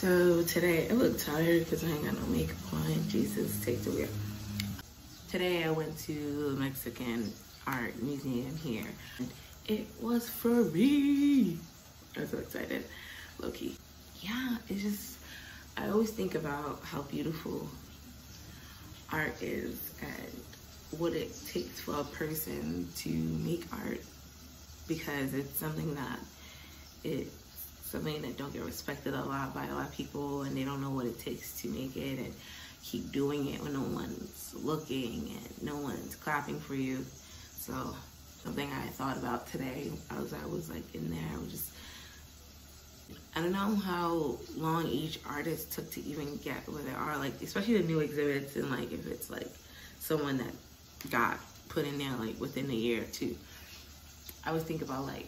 So today I look tired because I ain't got no makeup on. Jesus, take the wheel. Today I went to the Mexican art museum here. It was free. I was so excited, Loki. Yeah, it's just, I always think about how beautiful art is and what it takes for a person to make art because it's something that it's something that don't get respected a lot by a lot of people and they don't know what it takes to make it and keep doing it when no one's looking and no one's clapping for you. So something I thought about today as I was like in there, I was just I don't know how long each artist took to even get where they are, like especially the new exhibits and like if it's like someone that got put in there like within a year or two. I was thinking about like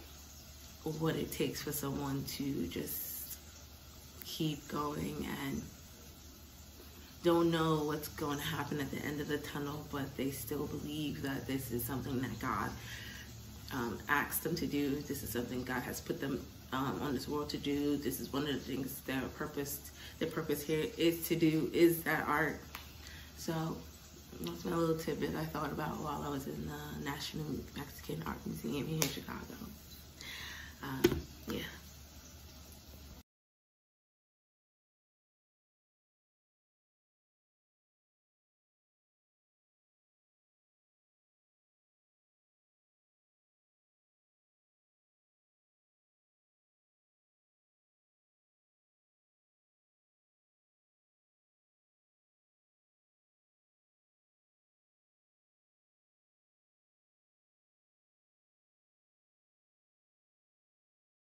what it takes for someone to just keep going and don't know what's going to happen at the end of the tunnel, but they still believe that this is something that God um, asked them to do. This is something God has put them um, on this world to do. This is one of the things their purpose, their purpose here is to do, is that art. So that's my little tidbit I thought about while I was in the National Mexican Art Museum here in Chicago. Um.